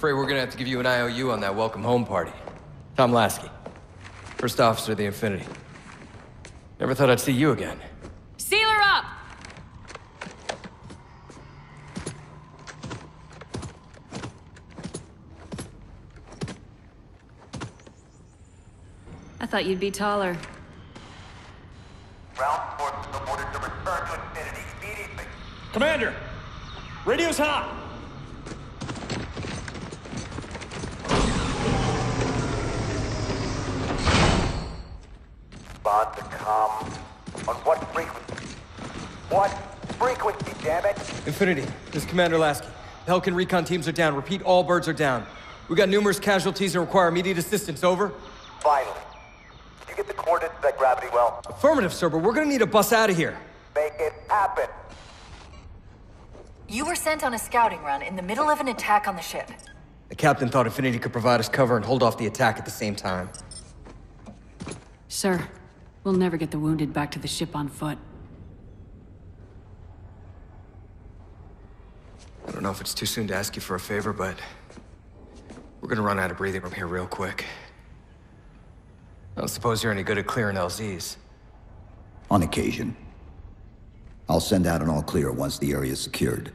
Afraid we're gonna have to give you an IOU on that welcome home party. Tom Lasky. First officer of the Infinity. Never thought I'd see you again. Seal her up! I thought you'd be taller. Ground forces are ordered to return to Infinity immediately. Commander! Radio's hot! Respond to com. On what frequency? What frequency, damn it? Infinity, this is Commander Lasky. Pelican recon teams are down. Repeat, all birds are down. We got numerous casualties and require immediate assistance. Over. Finally. Did you get the coordinates of that gravity well? Affirmative, sir, but we're gonna need to bus out of here. Make it happen. You were sent on a scouting run in the middle of an attack on the ship. The captain thought Infinity could provide us cover and hold off the attack at the same time. Sir, we'll never get the wounded back to the ship on foot. I don't know if it's too soon to ask you for a favor, but we're gonna run out of breathing room here real quick. I don't suppose you're any good at clearing LZs. On occasion. I'll send out an all clear once the area is secured.